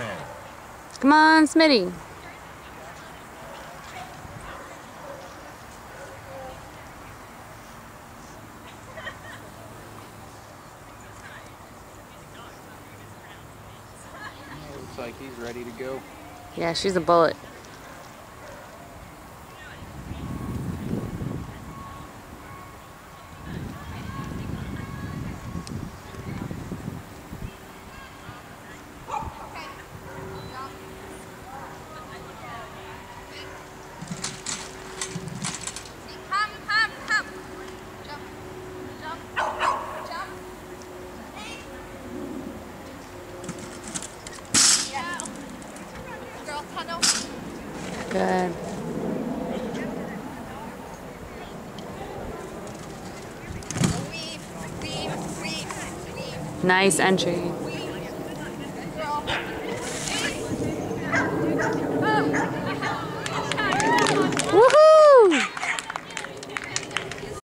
go. Come on, Smitty. Looks like he's ready to go. Yeah, she's a bullet. Come, come, come. Jump, jump, jump. Yeah. Girl, tunnel. Good. Nice entry.